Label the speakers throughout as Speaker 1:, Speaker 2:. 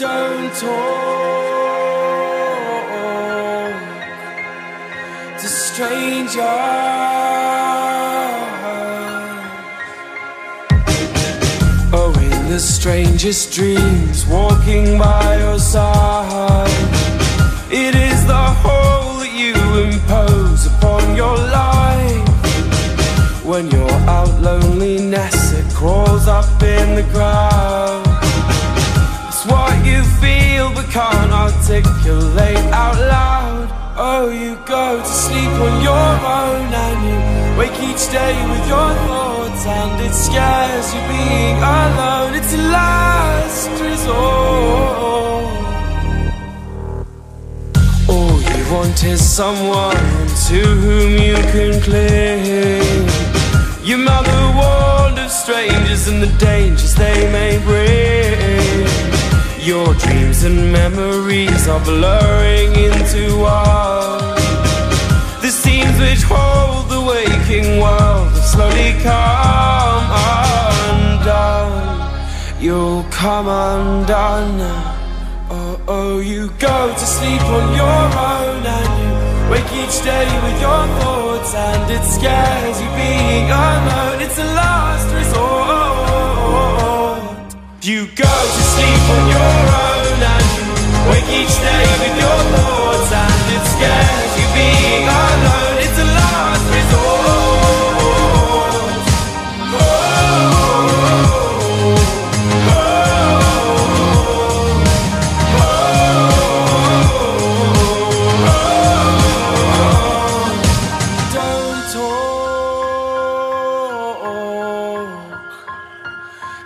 Speaker 1: Don't talk to strangers. Oh, in the strangest dreams, walking by your side. It is the hole that you impose upon your life. When you're out, loneliness, it crawls up in the crowd. Articulate out loud. Oh, you go to sleep on your own and you wake each day with your thoughts, and it scares you being alone. It's a last resort. All you want is someone to whom you can cling. Your mother warned of strangers and the dangers they may bring. Your dreams and memories are blurring into one. The scenes which hold the waking world slowly come undone. You'll come undone now. Oh, oh, you go to sleep on your own and you wake each day with your thoughts, and it scares you being go to sleep on your own and wake each day with your thoughts,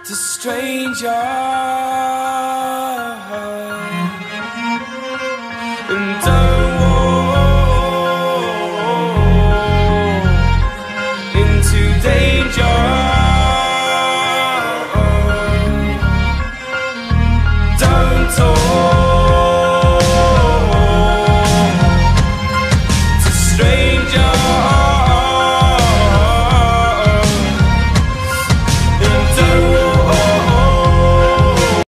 Speaker 1: to strangers and don't walk into danger.